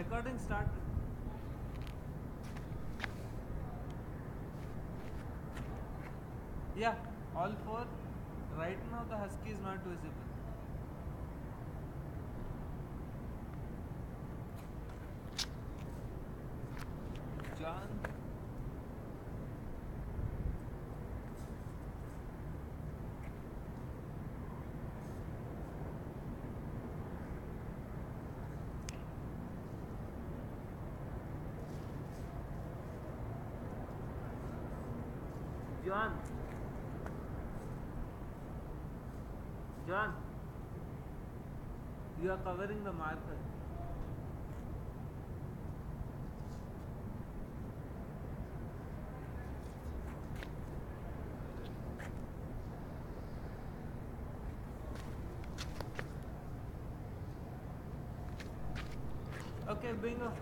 Recording started. Yeah, all four. Right now the husky is not visible. John. John. John. You are covering the marker. Okay, bingo.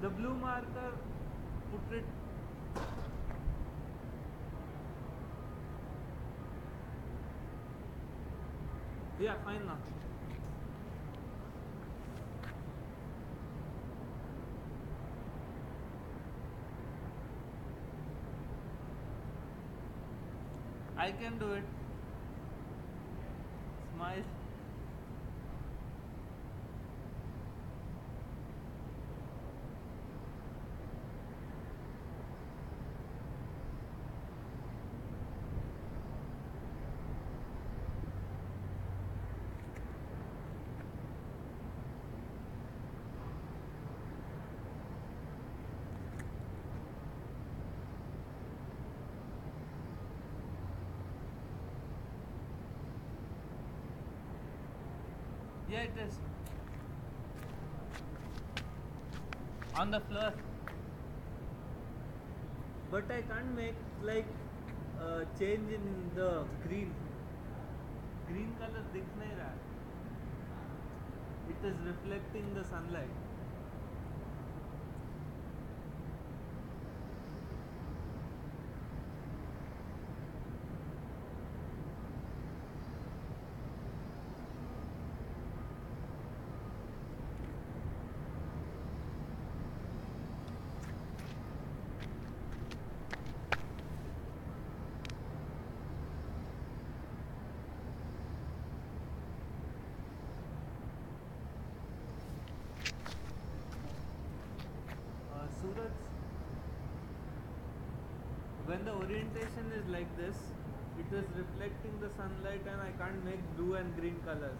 The blue marker, put it. Yeah, now. I can do it. Smile. Yeah, it is. On the floor. But I can't make like uh, change in the green. Green color दिख नहीं रहा. It is reflecting the sunlight. When the orientation is like this, it is reflecting the sunlight and I can't make blue and green colors.